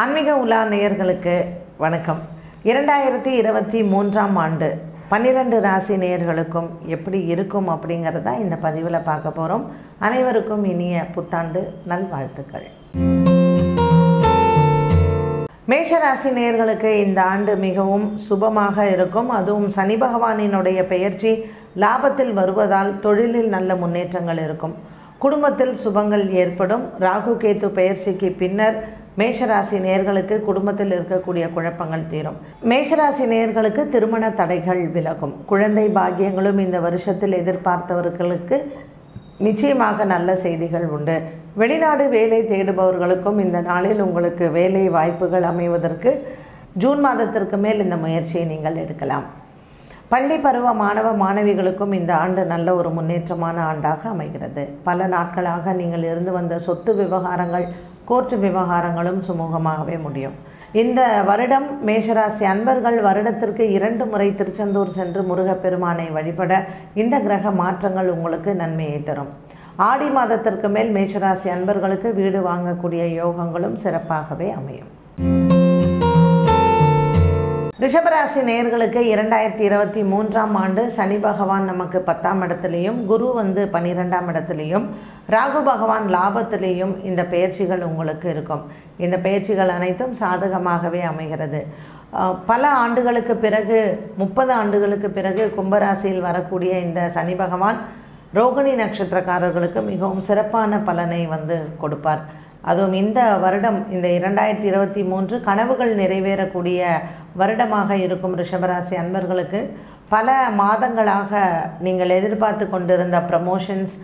ஆன்மீக உலா நேயர்களுக்கு வணக்கம். இரண்டாயிரத்தி இருபத்தி மூன்றாம் ஆண்டு பன்னிரண்டு ராசி நேயர்களுக்கும் எப்படி இருக்கும் அப்படிங்கிறத இந்த பதிவில் பார்க்க போகிறோம் அனைவருக்கும் இனிய புத்தாண்டு நல்வாழ்த்துக்கள். மேஷராசி நேயர்களுக்கு இந்த ஆண்டு மிகவும் சுபமாக இருக்கும். அதுவும் சனி பகவானினுடைய பெயர்ச்சி லாபத்தில் வருவதால் தொழிலில் நல்ல முன்னேற்றங்கள் இருக்கும். குடும்பத்தில் சுபங்கள் ஏற்படும். ராகு கேத்து பெயர்ச்சிக்கு பின்னர் மேஷராசி நேர்களுக்கு குடும்பத்தில் இருக்கக்கூடிய குழப்பங்கள் தீரும். மேஷராசி நேர்களுக்கு திருமண தடைகள் விலகும். குழந்தை பாக்கியங்களும் இந்த வருஷத்தில் எதிர்பார்த்தவர்களுக்கு நிச்சயமாக நல்ல செய்திகள் உண்டு. வெளிநாடு வேலை தேடுபவர்களுக்கும் இந்த நாளில் உங்களுக்கு வேலை வாய்ப்புகள் அமைவதற்கு ஜூன் மாதத்திற்கு மேல் இந்த முயற்சியை நீங்கள் எடுக்கலாம். பள்ளி பருவ மாணவ மாணவிகளுக்கும் இந்த ஆண்டு நல்ல ஒரு முன்னேற்றமான ஆண்டாக அமைகிறது. பல நாட்களாக நீங்கள் இருந்து வந்த சொத்து விவகாரங்கள் கோர்ட்டு விவகாரங்களும் சுமூகமாகவே முடியும். இந்த வருடம் மேஷராசி அன்பர்கள் வருடத்திற்கு இரண்டு முறை திருச்செந்தூர் சென்று முருகப்பெருமானை வழிபட இந்த கிரக மாற்றங்கள் உங்களுக்கு நன்மையை தரும். ஆடி மாதத்திற்கு மேல் மேஷராசி அன்பர்களுக்கு வீடு வாங்கக்கூடிய யோகங்களும் சிறப்பாகவே அமையும். ரிஷபராசி நேர்களுக்கு இரண்டாயிரத்தி இருபத்தி மூன்றாம் ஆண்டு சனி பகவான் நமக்கு பத்தாம் இடத்துலையும் குரு வந்து பன்னிரெண்டாம் இடத்துலையும் ராகு பகவான் லாபத்திலேயும் இந்த பயிற்சிகள் உங்களுக்கு இருக்கும். இந்த பயிற்சிகள் அனைத்தும் சாதகமாகவே அமைகிறது. பல ஆண்டுகளுக்கு பிறகு முப்பது ஆண்டுகளுக்கு பிறகு கும்பராசியில் வரக்கூடிய இந்த சனி பகவான் ரோகிணி நட்சத்திரக்காரர்களுக்கு மிகவும் சிறப்பான பலனை வந்து கொடுப்பார். அதுவும் இந்த வருடம் இந்த இரண்டாயிரத்தி இருபத்தி மூன்று கனவுகள் நிறைவேறக்கூடிய வருடமாக இருக்கும் ரிஷபராசி அன்பர்களுக்கு பல மாதங்களாக நீங்கள் எதிர்பார்த்து கொண்டிருந்த ப்ரமோஷன்ஸ்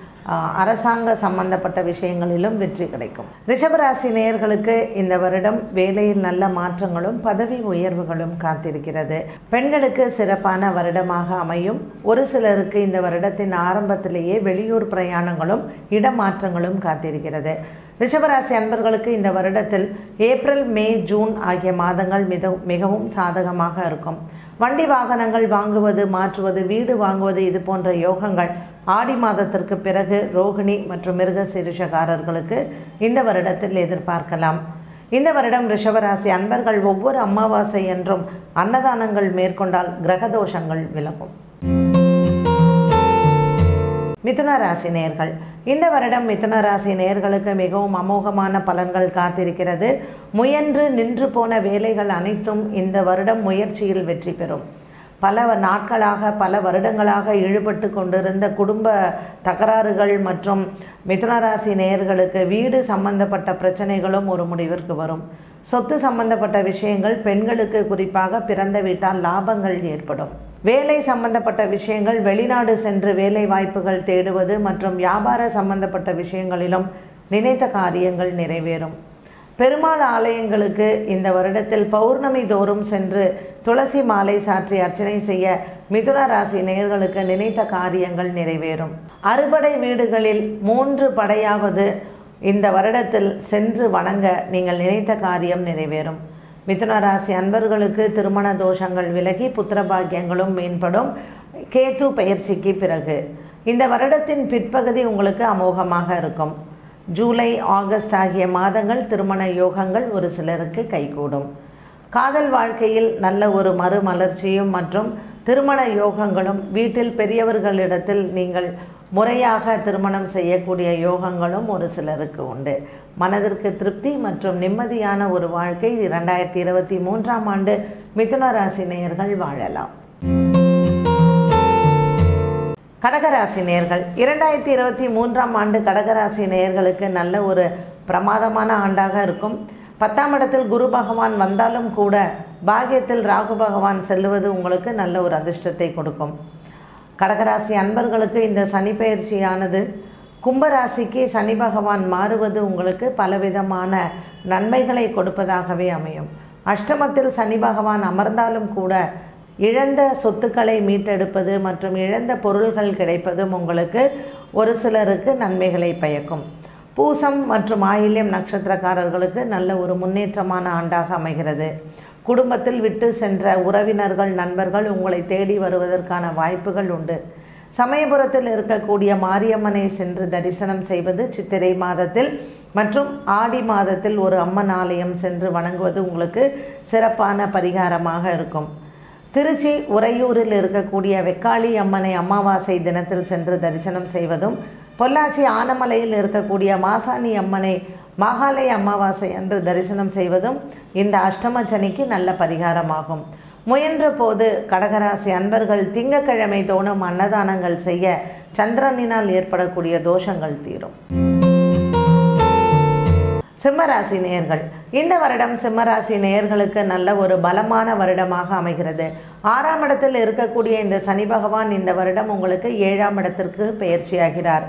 அரசாங்க சம்பந்தப்பட்ட விஷயங்களிலும் வெற்றி கிடைக்கும். ரிஷபராசி நேயர்களுக்கு இந்த வருடம் வேலையில் நல்ல மாற்றங்களும் பதவி உயர்வுகளும் காத்திருக்கிறது. பெண்களுக்கு சிறப்பான வருடமாக அமையும். ஒரு சிலருக்கு இந்த வருடத்தின் ஆரம்பத்திலேயே வெளியூர் பிரயாணங்களும் இடமாற்றங்களும் காத்திருக்கிறது. ரிஷபராசி அன்பர்களுக்கு இந்த வருடத்தில் ஏப்ரல் மே ஜூன் ஆகிய மாதங்கள் மித மிகவும் சாதகமாக இருக்கும். வண்டி வாகனங்கள் வாங்குவது மாற்றுவது வீடு வாங்குவது இது போன்ற யோகங்கள் ஆடி மாதத்திற்கு பிறகு ரோகிணி மற்றும் மிருக சிறுஷகாரர்களுக்கு இந்த வருடத்தில் எதிர்பார்க்கலாம். இந்த வருடம் ரிஷபராசி அன்பர்கள் ஒவ்வொரு அமாவாசை என்றும் அன்னதானங்கள் மேற்கொண்டால் கிரகதோஷங்கள் விலகும். மிதுன ராசி நேர்கள் இந்த வருடம் மிதுன ராசி நேர்களுக்கு மிகவும் அமோகமான பலன்கள் காத்திருக்கிறது. முயன்று நின்று போன வேலைகள் அனைத்தும் இந்த வருடம் முயற்சியில் வெற்றி பெறும். பல நாட்களாக பல வருடங்களாக ஈடுபட்டு கொண்டிருந்த குடும்ப தகராறுகள் மற்றும் மிதுன ராசி நேயர்களுக்கு வீடு சம்பந்தப்பட்ட பிரச்சனைகளும் ஒரு முடிவிற்கு வரும். சொத்து சம்பந்தப்பட்ட விஷயங்கள் பெண்களுக்கு குறிப்பாக பிறந்த வீட்டால் லாபங்கள் ஏற்படும். வேலை சம்பந்தப்பட்ட விஷயங்கள் வெளிநாடு சென்று வேலை வாய்ப்புகள் தேடுவது மற்றும் வியாபார சம்பந்தப்பட்ட விஷயங்களிலும் நினைத்த காரியங்கள் நிறைவேறும். பெருமாள் ஆலயங்களுக்கு இந்த வருடத்தில் பௌர்ணமி தோறும் சென்று துளசி மாலை சாற்றி அர்ச்சனை செய்ய மிதுன ராசி நேயர்களுக்கு நினைத்த காரியங்கள் நிறைவேறும். அறுபடை வீடுகளில் மூன்று படையாவது இந்த வருடத்தில் சென்று வணங்க நீங்கள் நினைத்த காரியம் நிறைவேறும். மிதுன ராசி அன்பர்களுக்கு திருமண தோஷங்கள் விலகி புத்திர பாக்கியங்களும் மேம்படும். கேது பயிற்சிக்கு பிறகு. இந்த வருடத்தின் பிற்பகுதி உங்களுக்கு அமோகமாக இருக்கும். ஜூலை ஆகஸ்ட் ஆகிய மாதங்கள் திருமண யோகங்கள் ஒரு சிலருக்கு கைகூடும். காதல் வாழ்க்கையில் நல்ல ஒரு மறுமலர்ச்சியும் மற்றும் திருமண யோகங்களும் வீட்டில் பெரியவர்களிடத்தில் நீங்கள் முறையாக திருமணம் செய்யக்கூடிய யோகங்களும் ஒரு சிலருக்கு உண்டு. மனதிற்கு திருப்தி மற்றும் நிம்மதியான ஒரு வாழ்க்கை இரண்டாயிரத்தி இருபத்தி மூன்றாம் ஆண்டு மிதுன ராசி நேயர்கள் வாழலாம். கடகராசி நேயர்கள் இரண்டாயிரத்தி இருபத்தி மூன்றாம் ஆண்டு கடகராசி நேயர்களுக்கு நல்ல ஒரு பிரமாதமான ஆண்டாக இருக்கும். பத்தாம் இடத்தில் குரு பகவான் வந்தாலும் கூட பாகியத்தில் ராகு பகவான் செல்லுவது உங்களுக்கு நல்ல ஒரு அதிர்ஷ்டத்தை கொடுக்கும். கடகராசி அன்பர்களுக்கு இந்த சனி பயிற்சியானது கும்பராசிக்கு சனி பகவான் மாறுவது உங்களுக்கு பலவிதமான நன்மைகளை கொடுப்பதாகவே அமையும். அஷ்டமத்தில் சனி பகவான் அமர்ந்தாலும் கூட இழந்த சொத்துக்களை மீட்டெடுப்பது மற்றும் இழந்த பொருள்கள் கிடைப்பதும் உங்களுக்கு ஒரு சிலருக்கு நன்மைகளை பயக்கும். பூசம் மற்றும் ஆயில்யம் நட்சத்திரக்காரர்களுக்கு நல்ல ஒரு முன்னேற்றமான ஆண்டாக அமைகிறது. குடும்பத்தில் விட்டு சென்ற உறவினர்கள் நண்பர்கள் உங்களை தேடி வருவதற்கான வாய்ப்புகள் உண்டு. சமயபுரத்தில் இருக்கக்கூடிய மாரியம்மனை சென்று தரிசனம் செய்வது சித்திரை மாதத்தில் மற்றும் ஆடி மாதத்தில் ஒரு அம்மன் ஆலயம் சென்று வணங்குவது உங்களுக்கு சிறப்பான பரிகாரமாக இருக்கும். திருச்சி உறையூரில் இருக்கக்கூடிய வெக்காளி அம்மனை அமாவாசை தினத்தில் சென்று தரிசனம் செய்வதும் பொள்ளாச்சி ஆனமலையில் இருக்கக்கூடிய மாசாணி அம்மனை மாகாலய அமாவாசை அன்று தரிசனம் செய்வதும் இந்த அஷ்டம சனிக்கு நல்ல பரிகாரமாகும். முயன்ற போது கடகராசி அன்பர்கள் திங்கக்கிழமை தோணும் அன்னதானங்கள் செய்ய சந்திரனினால் ஏற்படக்கூடிய தோஷங்கள் தீரும். சிம்மராசி நேயர்கள் இந்த வருடம் சிம்மராசி நேயர்களுக்கு நல்ல ஒரு பலமான வருடமாக அமைகிறது. ஆறாம் இடத்தில் இருக்கக்கூடிய இந்த சனி பகவான் இந்த வருடம் உங்களுக்கு ஏழாம் இடத்திற்கு பயிற்சியாகிறார்.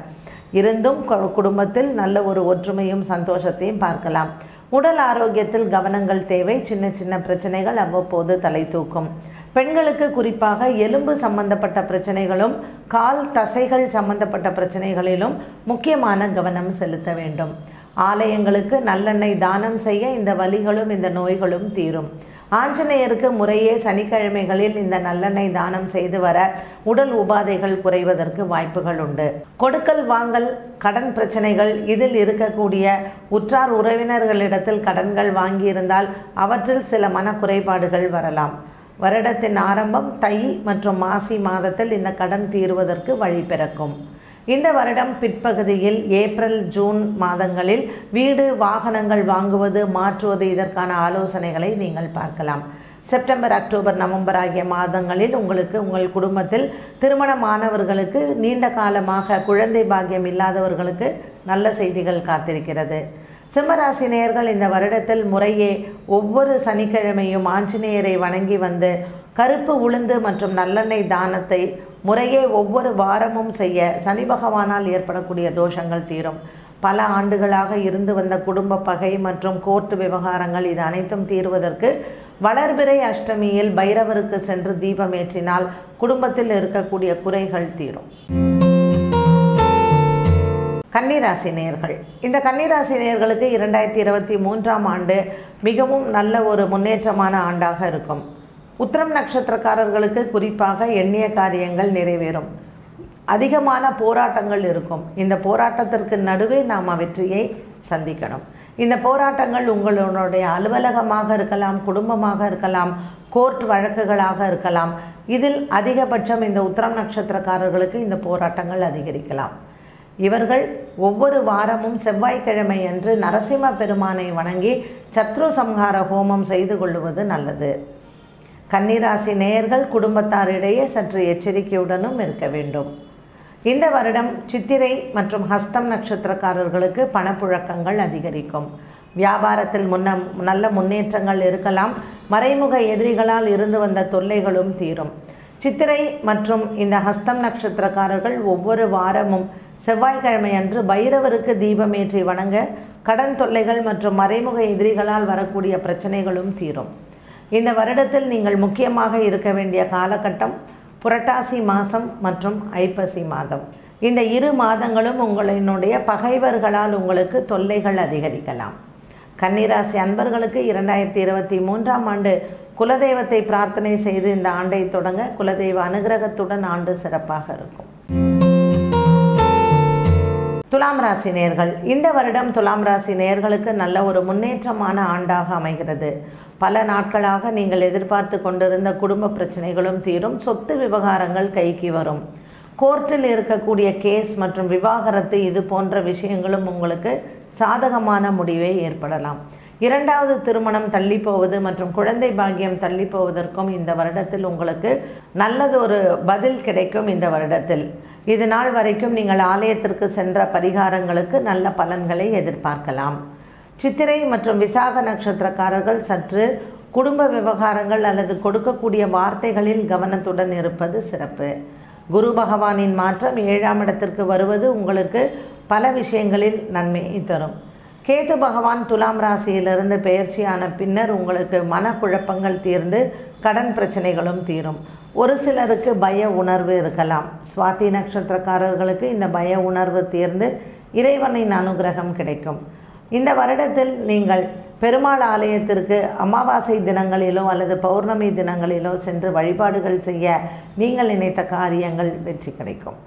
இருந்தும் கு- குடும்பத்தில் நல்ல ஒரு ஒற்றுமையும் சந்தோஷத்தையும் பார்க்கலாம். உடல் ஆரோக்கியத்தில் கவனங்கள் தேவை. சின்ன சின்ன பிரச்சனைகள் அவ்வப்போது தலை தூக்கும். பெண்களுக்கு குறிப்பாக எலும்பு சம்பந்தப்பட்ட பிரச்சனைகளும் கால் தசைகள் சம்பந்தப்பட்ட பிரச்சனைகளிலும் முக்கியமான கவனம் செலுத்த வேண்டும். ஆலயங்களுக்கு நல்லெண்ணெய் தானம் செய்ய இந்த வலிகளும் இந்த நோய்களும் தீரும். ஆஞ்சநேயருக்கு முறையே சனிக்கிழமைகளில் இந்த நல்லெண்ணெய் தானம் செய்து வர உடல் உபாதைகள் குறைவதற்கு வாய்ப்புகள் உண்டு. கொடுக்கல் வாங்கல் கடன் பிரச்சனைகள் இதில் இருக்கக்கூடிய உற்றார் உறவினர்களிடத்தில் கடன்கள் வாங்கியிருந்தால் அவற்றில் சில மன குறைபாடுகள் வரலாம். வருடத்தின் ஆரம்பம் தை மற்றும் மாசி மாதத்தில் இந்த கடன் தீருவதற்கு வழி பிறக்கும். இந்த வருடம் பிற்பகுதியில் ஏப்ரல் ஜூன் மாதங்களில் வீடு வாகனங்கள் வாங்குவது மாற்றுவது இதற்கான ஆலோசனைகளை நீங்கள் பார்க்கலாம். செப்டம்பர் அக்டோபர் நவம்பர் ஆகிய மாதங்களில் உங்களுக்கு உங்கள் குடும்பத்தில் திருமணமானவர்களுக்கு நீண்ட காலமாக குழந்தை பாக்கியம் இல்லாதவர்களுக்கு நல்ல செய்திகள் காத்திருக்கிறது. சிம்மராசி நேயர்கள் இந்த வருடத்தில் முறையே ஒவ்வொரு சனிக்கிழமையும் ஆஞ்சநேயரை வணங்கி வந்து கருப்பு உளுந்து மற்றும் நல்லெண்ணெய் தானத்தை முறையே ஒவ்வொரு வாரமும் செய்ய சனி பகவானால் ஏற்படக்கூடிய தோஷங்கள் தீரும். பல ஆண்டுகளாக இருந்து வந்த குடும்ப பகை மற்றும் கோர்ட்டு விவகாரங்கள் இது அனைத்தும் தீர்வதற்கு வளர்பிறை அஷ்டமியில் பைரவருக்கு சென்று தீபம் ஏற்றினால் குடும்பத்தில் இருக்கக்கூடிய குறைகள் தீரும். கன்னிராசி நேர்கள். இந்த கன்னிராசி நேர்களுக்கு இரண்டாயிரத்தி இருபத்தி மூன்றாம் ஆண்டு மிகவும் நல்ல ஒரு முன்னேற்றமான ஆண்டாக இருக்கும். உத்திரம் நட்சத்திரக்காரர்களுக்கு குறிப்பாக எண்ணிய காரியங்கள் நிறைவேறும். அதிகமான போராட்டங்கள் இருக்கும். இந்த போராட்டத்திற்கு நடுவே நாம் வெற்றியை சந்திக்கணும். இந்த போராட்டங்கள் உங்களுடைய அலுவலகமாக இருக்கலாம் குடும்பமாக இருக்கலாம் கோர்ட் வழக்குகளாக இருக்கலாம். இதில் அதிகபட்சம் இந்த உத்திரம் நட்சத்திரக்காரர்களுக்கு இந்த போராட்டங்கள் அதிகரிக்கலாம். இவர்கள் ஒவ்வொரு வாரமும் செவ்வாய்க்கிழமை அன்று நரசிம்ம பெருமானை வணங்கி சத்ரு சம்ஹார ஹோமம் செய்து கொள்வது நல்லது. கன்னிராசி நேயர்கள் குடும்பத்தாரிடையே சற்று எச்சரிக்கையுடனும் இருக்க வேண்டும். இந்த வருடம் சித்திரை மற்றும் ஹஸ்தம் நட்சத்திரக்காரர்களுக்கு பணப்புழக்கங்கள் அதிகரிக்கும். வியாபாரத்தில் முன்ன நல்ல முன்னேற்றங்கள் இருக்கலாம். மறைமுக எதிரிகளால் இருந்து வந்த தொல்லைகளும் தீரும். சித்திரை மற்றும் இந்த ஹஸ்தம் நட்சத்திரக்காரர்கள் ஒவ்வொரு வாரமும் செவ்வாய்க்கிழமை அன்று பைரவருக்கு தீபமேற்றி வணங்க கடன் தொல்லைகள் மற்றும் மறைமுக எதிரிகளால் வரக்கூடிய பிரச்சனைகளும் தீரும். இந்த வருடத்தில் நீங்கள் முக்கியமாக இருக்க வேண்டிய காலகட்டம் புரட்டாசி மாதம் மற்றும் ஐப்பசி மாதம். இந்த இரு மாதங்களும் உங்களினுடைய பகைவர்களால் உங்களுக்கு தொல்லைகள் அதிகரிக்கலாம். கன்னிராசி அன்பர்களுக்கு இரண்டாயிரத்தி இருபத்தி மூன்றாம் ஆண்டு குலதெய்வத்தை பிரார்த்தனை செய்து இந்த ஆண்டை தொடங்க குலதெய்வ அனுகிரகத்துடன் ஆண்டு சிறப்பாக இருக்கும். துலாம் ராசி நேர்கள். இந்த வருடம் துலாம் ராசி நேர்களுக்கு நல்ல ஒரு முன்னேற்றமான ஆண்டாக அமைகிறது. பல நாட்களாக நீங்கள் எதிர்பார்த்து கொண்டிருந்த குடும்ப பிரச்சனைகளும் தீரும் சொத்து விவகாரங்கள் கைக்கு வரும். கோர்ட்டில் இருக்கக்கூடிய கேஸ் மற்றும் விவாகரத்து இது போன்ற விஷயங்களும் உங்களுக்கு சாதகமான முடிவை ஏற்படலாம். இரண்டாவது திருமணம் தள்ளி போவது மற்றும் குழந்தை பாக்கியம் தள்ளி போவதற்கும் இந்த வருடத்தில் உங்களுக்கு நல்லது ஒரு பதில் கிடைக்கும் இந்த வருடத்தில். இது நாள் வரைக்கும் நீங்கள் ஆலயத்திற்கு சென்ற பரிகாரங்களுக்கு நல்ல பலன்களை எதிர்பார்க்கலாம். சித்திரை மற்றும் விசாக நட்சத்திரக்காரர்கள் சற்று குடும்ப விவகாரங்கள் அல்லது கொடுக்கக்கூடிய வார்த்தைகளில் கவனத்துடன் இருப்பது சிறப்பு. குரு பகவானின் மாற்றம் ஏழாம் இடத்திற்கு வருவது உங்களுக்கு பல விஷயங்களில் நன்மையை தரும். கேது பகவான் துலாம் ராசியிலிருந்து பெயர்ச்சியான பின்னர் உங்களுக்கு மனக்குழப்பங்கள் தீர்ந்து கடன் பிரச்சனைகளும் தீரும். ஒரு சிலருக்கு பய உணர்வு இருக்கலாம். சுவாதி நட்சத்திரக்காரர்களுக்கு இந்த பய உணர்வு தீர்ந்து இறைவனின் அனுகிரகம் கிடைக்கும். இந்த வருடத்தில் நீங்கள் பெருமாள் ஆலயத்திற்கு அமாவாசை தினங்களிலோ அல்லது பௌர்ணமி தினங்களிலோ சென்று வழிபாடுகள் செய்ய நீங்கள் நினைத்த காரியங்கள் வெற்றி கிடைக்கும்.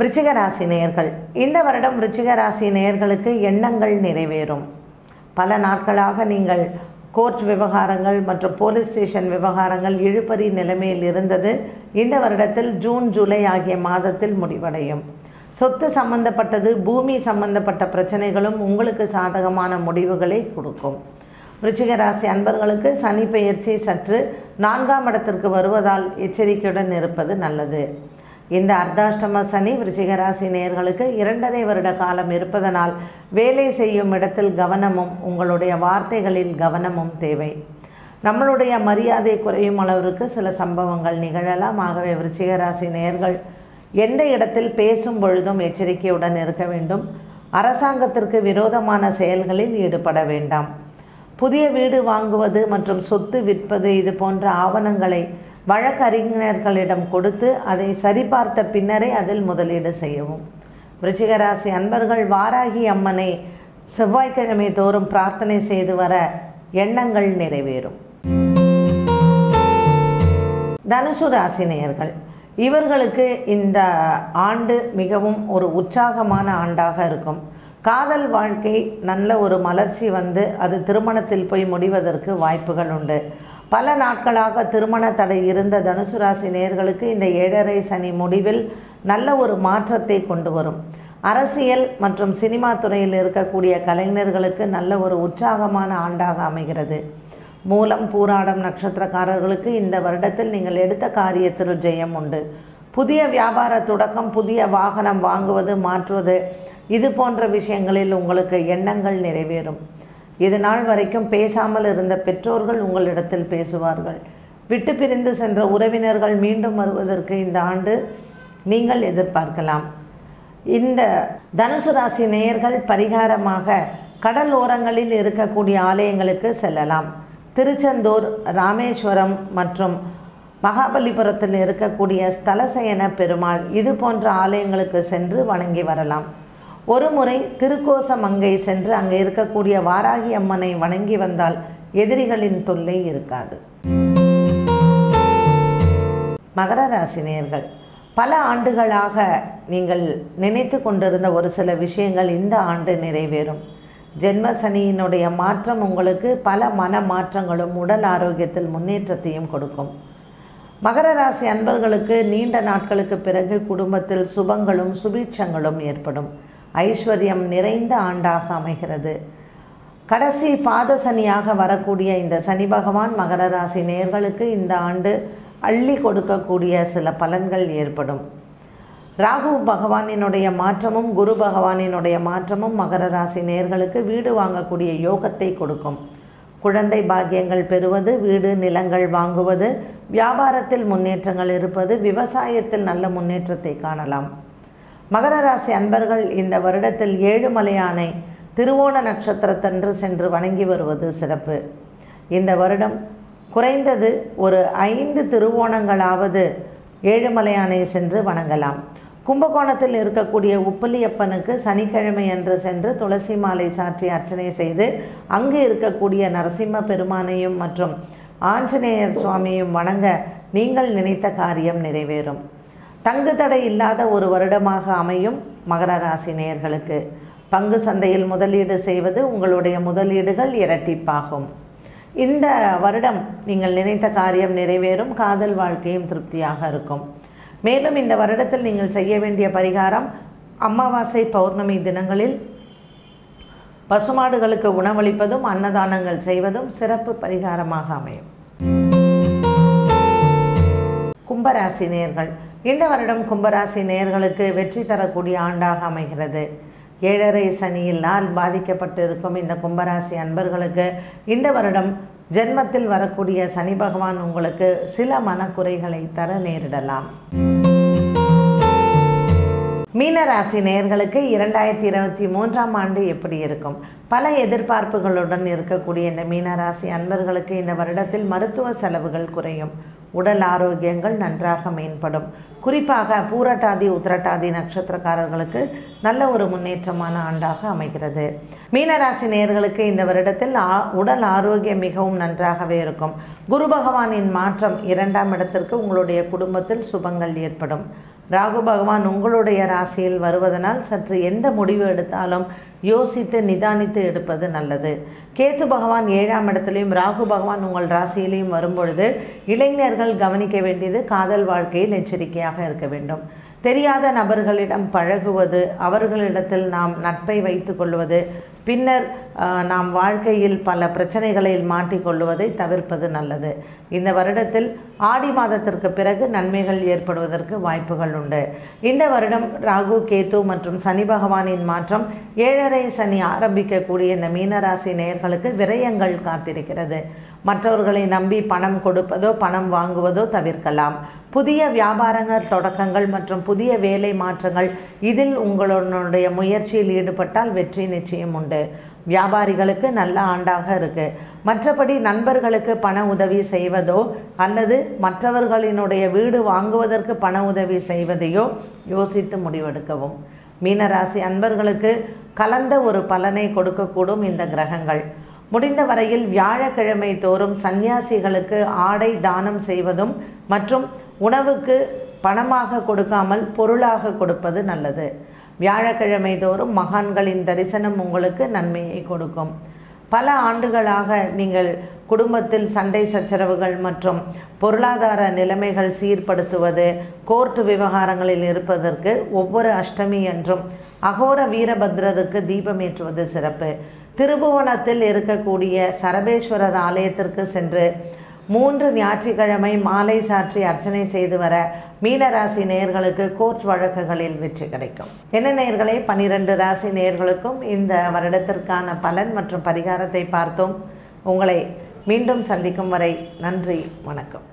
விருச்சிக ராசி நேயர்கள் இந்த வருடம் விருச்சிக ராசி நேயர்களுக்கு எண்ணங்கள் நிறைவேறும். பல நாட்களாக நீங்கள் கோர்ட் விவகாரங்கள் மற்றும் போலீஸ் ஸ்டேஷன் விவகாரங்கள் இழுபறி நிலைமையில் இருந்தது. இந்த வருடத்தில் ஜூன் ஜூலை ஆகிய மாதத்தில் முடிவடையும். சொத்து சம்பந்தப்பட்டது பூமி சம்பந்தப்பட்ட பிரச்சனைகளும் உங்களுக்கு சாதகமான முடிவுகளை கொடுக்கும். ரிச்சிகராசி ராசி அன்பர்களுக்கு சனி பெயர்ச்சி சற்று நான்காம் இடத்திற்கு வருவதால் எச்சரிக்கையுடன் இருப்பது நல்லது. இந்த அர்த்தாஷ்டம சனி விருச்சிகராசி நேர்களுக்கு நேயர்களுக்கு இரண்டரை வருட காலம் இருப்பதனால் வேலை செய்யும் இடத்தில் கவனமும் உங்களுடைய வார்த்தைகளில் கவனமும் தேவை. நம்மளுடைய மரியாதை குறையும் அளவிற்கு சில சம்பவங்கள் நிகழலாம். ஆகவே விருச்சிகராசி நேர்கள் நேயர்கள் எந்த இடத்தில் பேசும் பொழுதும் எச்சரிக்கையுடன் இருக்க வேண்டும். அரசாங்கத்திற்கு விரோதமான செயல்களில் ஈடுபட வேண்டாம். புதிய வீடு வாங்குவது மற்றும் சொத்து விற்பது இது போன்ற ஆவணங்களை வழக்கறிஞர்களிடம் கொடுத்து அதை சரிபார்த்த பின்னரே அதில் முதலீடு செய்யவும். விருச்சிகராசி அன்பர்கள் வாராகி அம்மனை செவ்வாய்க்கிழமை தோறும் பிரார்த்தனை செய்து வர எண்ணங்கள் நிறைவேறும். தனுசு ராசி நேயர்கள் இவர்களுக்கு இந்த ஆண்டு மிகவும் ஒரு உற்சாகமான ஆண்டாக இருக்கும். காதல் வாழ்க்கை நல்ல ஒரு மலர்ச்சி வந்து அது திருமணத்தில் போய் முடிவதற்கு வாய்ப்புகள் உண்டு. பல நாட்களாக திருமண தடை இருந்த தனுசு ராசி நேர்களுக்கு இந்த ஏழரை சனி முடிவில் நல்ல ஒரு மாற்றத்தை கொண்டு வரும். அரசியல் மற்றும் சினிமா துறையில் இருக்கக்கூடிய கலைஞர்களுக்கு நல்ல ஒரு உற்சாகமான ஆண்டாக அமைகிறது. மூலம் பூராடம் நட்சத்திரக்காரர்களுக்கு இந்த வருடத்தில் நீங்கள் எடுத்த காரியத்தில் ஜெயம் உண்டு. புதிய வியாபார தொடக்கம் புதிய வாகனம் வாங்குவது மாற்றுவது இது போன்ற விஷயங்களில் உங்களுக்கு எண்ணங்கள் நிறைவேறும். இது நாள் வரைக்கும் பேசாமல் இருந்த பெற்றோர்கள் உங்களிடத்தில் பேசுவார்கள். விட்டு பிரிந்து சென்ற உறவினர்கள் மீண்டும் வருவதற்கு இந்த ஆண்டு நீங்கள் எதிர்பார்க்கலாம். இந்த தனுசு ராசி நேயர்கள் பரிகாரமாக கடல் ஓரங்களில் இருக்கக்கூடிய ஆலயங்களுக்கு செல்லலாம். திருச்செந்தூர் ராமேஸ்வரம் மற்றும் மகாபலிபுரத்தில் இருக்கக்கூடிய ஸ்தலசயன பெருமாள் இது போன்ற ஆலயங்களுக்கு சென்று வணங்கி வரலாம். ஒரு முறை திருக்கோசமங்கை சென்று அங்கே இருக்கக்கூடிய வாராகி அம்மனை வணங்கி வந்தால் எதிரிகளின் தொல்லை இருக்காது. மகர ராசினியர்கள் பல ஆண்டுகளாக நீங்கள் நினைத்து கொண்டிருந்த ஒரு சில விஷயங்கள் இந்த ஆண்டு நிறைவேறும். ஜென்ம சனியினுடைய மாற்றம் உங்களுக்கு பல மன மாற்றங்களும் உடல் ஆரோக்கியத்தில் முன்னேற்றத்தையும் கொடுக்கும். மகர ராசி அன்பர்களுக்கு நீண்ட நாட்களுக்கு பிறகு குடும்பத்தில் சுபங்களும் சுபீட்சங்களும் ஏற்படும். ஐஸ்வர்யம் நிறைந்த ஆண்டாக அமைகிறது. கடைசி பாத சனியாக வரக்கூடிய இந்த சனி பகவான் மகர ராசி நேர்களுக்கு இந்த ஆண்டு அள்ளி கொடுக்கக்கூடிய சில பலன்கள் ஏற்படும். ராகு பகவானினுடைய மாற்றமும் குரு பகவானினுடைய மாற்றமும் மகர ராசி நேர்களுக்கு வீடு வாங்கக்கூடிய யோகத்தை கொடுக்கும். குழந்தை பாக்கியங்கள் பெறுவது வீடு நிலங்கள் வாங்குவது வியாபாரத்தில் முன்னேற்றங்கள் இருப்பது விவசாயத்தில் நல்ல முன்னேற்றத்தை காணலாம். மகர ராசி அன்பர்கள் இந்த வருடத்தில் ஏழுமலையானை திருவோண நட்சத்திரத்தன்று சென்று வணங்கி வருவது சிறப்பு. இந்த வருடம் குறைந்தது ஒரு ஐந்து திருவோணங்களாவது ஏழுமலையானை சென்று வணங்கலாம். கும்பகோணத்தில் இருக்கக்கூடிய உப்பலியப்பனுக்கு சனிக்கிழமை அன்று சென்று துளசி மாலை சாற்றி அர்ச்சனை செய்து அங்கு இருக்கக்கூடிய நரசிம்ம பெருமானையும் மற்றும் ஆஞ்சநேயர் சுவாமியும் வணங்க நீங்கள் நினைத்த காரியம் நிறைவேறும். தங்கு தடை இல்லாத ஒரு வருடமாக அமையும் மகர ராசி நேயர்களுக்கு. பங்கு சந்தையில் முதலீடு செய்வது உங்களுடைய முதலீடுகள் இரட்டிப்பாகும். இந்த வருடம் நீங்கள் நினைத்த காரியம் நிறைவேறும் காதல் வாழ்க்கையும் திருப்தியாக இருக்கும். மேலும் இந்த வருடத்தில் நீங்கள் செய்ய வேண்டிய பரிகாரம் அமாவாசை பௌர்ணமி தினங்களில் பசுமாடுகளுக்கு உணவளிப்பதும் அன்னதானங்கள் செய்வதும் சிறப்பு பரிகாரமாக அமையும். கும்பராசி நேர்கள். இந்த வருடம் கும்பராசி நேர்களுக்கு வெற்றி தரக்கூடிய ஆண்டாக அமைகிறது. ஏழரை சனியினால் பாதிக்கப்பட்டு இருக்கும் இந்த கும்பராசி அன்பர்களுக்கு இந்த வருடம் ஜென்மத்தில் வரக்கூடிய சனி பகவான் உங்களுக்கு சில மனக்குறைகளை தர நேரிடலாம். மீனராசி நேயர்களுக்கு இரண்டாயிரத்தி இருபத்தி மூன்றாம் ஆண்டு எப்படி இருக்கும்? பல எதிர்பார்ப்புகளுடன் இருக்கக்கூடிய இந்த மீனராசி அன்பர்களுக்கு இந்த வருடத்தில் மருத்துவ செலவுகள் குறையும். உடல் ஆரோக்கியங்கள் நன்றாக மேம்படும். குறிப்பாக பூரட்டாதி உத்திரட்டாதி நட்சத்திரக்காரர்களுக்கு நல்ல ஒரு முன்னேற்றமான ஆண்டாக அமைகிறது. மீனராசி நேயர்களுக்கு இந்த வருடத்தில் உடல் ஆரோக்கியம் மிகவும் நன்றாகவே இருக்கும். குரு பகவானின் மாற்றம் இரண்டாம் இடத்திற்கு உங்களுடைய குடும்பத்தில் சுபங்கள் ஏற்படும். ராகு பகவான் உங்களுடைய ராசியில் வருவதனால் சற்று எந்த முடிவு எடுத்தாலும் யோசித்து நிதானித்து எடுப்பது நல்லது. கேத்து பகவான் ஏழாம் இடத்துலையும் ராகு பகவான் உங்கள் ராசியிலையும் வரும்பொழுது இளைஞர்கள் கவனிக்க வேண்டியது காதல் வாழ்க்கையில் எச்சரிக்கையாக இருக்க வேண்டும். தெரியாத நபர்களிடம் பழகுவது அவர்களிடத்தில் நாம் நட்பை வைத்து கொள்வது பின்னர் நாம் வாழ்க்கையில் பல பிரச்சனைகளில் மாட்டிக்கொள்வதை தவிர்ப்பது நல்லது. இந்த வருடத்தில் ஆடி மாதத்திற்கு பிறகு நன்மைகள் ஏற்படுவதற்கு வாய்ப்புகள் உண்டு. இந்த வருடம் ராகு கேத்து மற்றும் சனி பகவானின் மாற்றம் ஏழரை சனி ஆரம்பிக்கக்கூடிய இந்த மீனராசி நேயர்களுக்கு விரயங்கள் காத்திருக்கிறது. மற்றவர்களை நம்பி பணம் கொடுப்பதோ பணம் வாங்குவதோ தவிர்க்கலாம். புதிய வியாபாரங்கள் தொடக்கங்கள் மற்றும் புதிய வேலை மாற்றங்கள் இதில் உங்களுடைய முயற்சியில் ஈடுபட்டால் வெற்றி நிச்சயம் உண்டு. வியாபாரிகளுக்கு நல்ல ஆண்டாக இருக்கு. மற்றபடி நண்பர்களுக்கு பண உதவி செய்வதோ அல்லது மற்றவர்களினுடைய வீடு வாங்குவதற்கு பண உதவி செய்வதையோ யோசித்து முடிவெடுக்கவும். மீனராசி அன்பர்களுக்கு கலந்த ஒரு பலனை கொடுக்கக்கூடும் இந்த கிரகங்கள். முடிந்த வரையில் வியாழக்கிழமை தோறும் சந்நியாசிகளுக்கு ஆடை தானம் செய்வதும் மற்றும் உணவுக்கு பணமாக கொடுக்காமல் பொருளாக கொடுப்பது நல்லது. வியாழக்கிழமை தோறும் மகான்களின் தரிசனம் உங்களுக்கு நன்மையை கொடுக்கும். பல ஆண்டுகளாக நீங்கள் குடும்பத்தில் சண்டை சச்சரவுகள் மற்றும் பொருளாதார நிலைமைகள் சீர்படுத்துவது கோர்ட்டு விவகாரங்களில் இருப்பதற்கு ஒவ்வொரு அஷ்டமி என்றும் அகோர வீரபத்ரருக்கு தீபமேற்றுவது சிறப்பு. திருபுவனத்தில் இருக்கக்கூடிய சரபேஸ்வரர் ஆலயத்திற்கு சென்று மூன்று ஞாயிற்றுக்கிழமை மாலை சாற்றி அர்ச்சனை செய்து வர மீனராசி நேயர்களுக்கு கோர்ட் வழக்குகளில் வெற்றி கிடைக்கும். என்ன நேயர்களே பனிரெண்டு ராசி நேயர்களுக்கும் இந்த வருடத்திற்கான பலன் மற்றும் பரிகாரத்தை பார்த்தோம். உங்களை மீண்டும் சந்திக்கும் வரை நன்றி வணக்கம்.